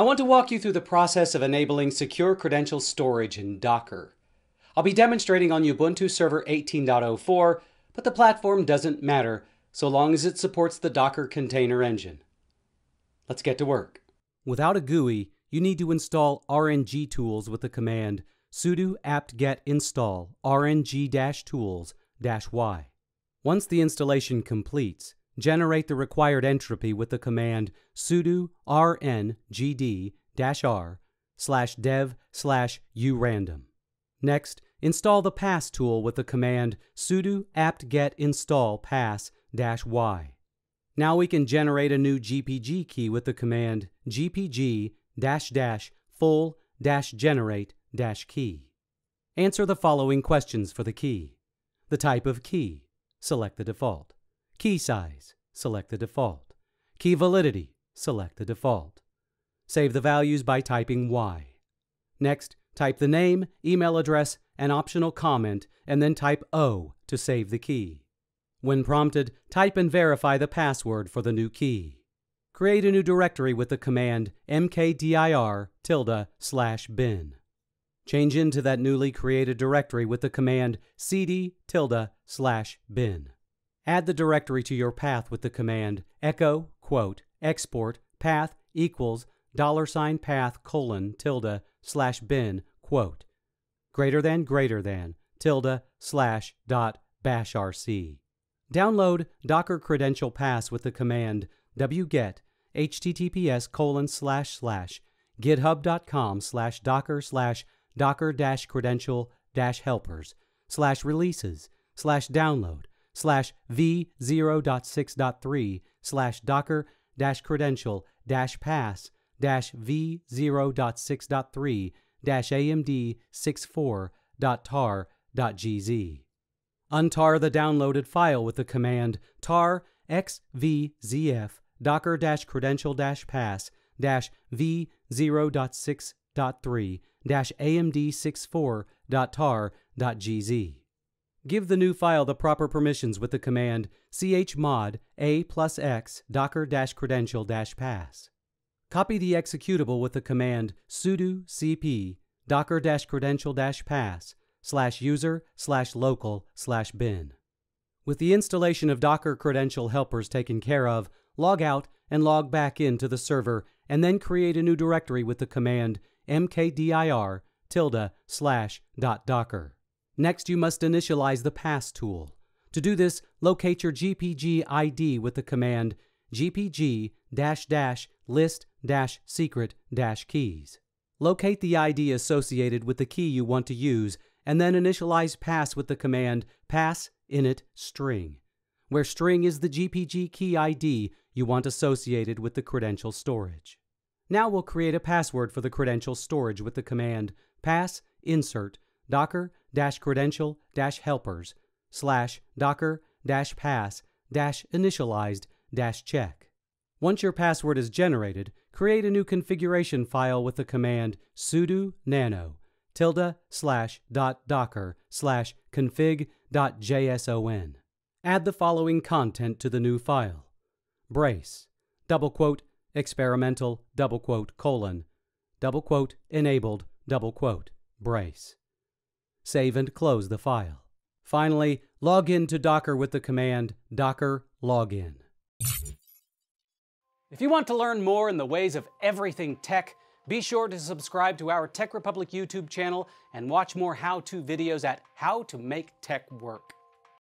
I want to walk you through the process of enabling secure credential storage in Docker. I'll be demonstrating on Ubuntu Server 18.04, but the platform doesn't matter so long as it supports the Docker container engine. Let's get to work. Without a GUI, you need to install RNG tools with the command sudo apt-get install rng-tools-y. Once the installation completes, generate the required entropy with the command sudo rngd-r slash dev slash urandom. Next, install the pass tool with the command sudo apt-get install pass-y. Now we can generate a new GPG key with the command gpg full generate key. Answer the following questions for the key. The type of key, select the default. Key size, select the default. Key validity, select the default. Save the values by typing Y. Next, type the name, email address, and optional comment, and then type O to save the key. When prompted, type and verify the password for the new key. Create a new directory with the command mkdir tilde slash bin. Change into that newly created directory with the command cd tilde slash bin. Add the directory to your path with the command echo quote export path equals dollar sign path colon tilde slash bin quote greater than greater than tilde slash dot bash rc. Download Docker Credential Pass with the command wget https colon slash slash github.com slash docker slash docker dash credential dash helpers slash releases slash download slash v0.6.3 slash docker credential pass v0.6.3 amd 64.tar.gz. Untar the downloaded file with the command tar xvzf docker credential pass v0.6.3 amd64.tar.gz. Give the new file the proper permissions with the command chmod a plus x docker credential pass. Copy the executable with the command sudo cp docker credential pass slash user slash local slash bin. With the installation of Docker credential helpers taken care of, log out and log back in to the server and then create a new directory with the command mkdir tilde slash dot docker. Next, you must initialize the pass tool. To do this, locate your GPG ID with the command gpg list secret keys. Locate the ID associated with the key you want to use and then initialize pass with the command pass init string, where string is the GPG key ID you want associated with the credential storage. Now we'll create a password for the credential storage with the command pass insert docker credential dash helpers slash docker dash pass dash initialized dash check. Once your password is generated, create a new configuration file with the command sudo nano tilde slash dot docker slash config dot json. Add the following content to the new file. Brace, double quote, experimental, double quote, colon, double quote, enabled, double quote, brace. Save and close the file. Finally, log in to Docker with the command docker login. If you want to learn more in the ways of everything tech, be sure to subscribe to our TechRepublic YouTube channel and watch more how-to videos at How to Make Tech Work.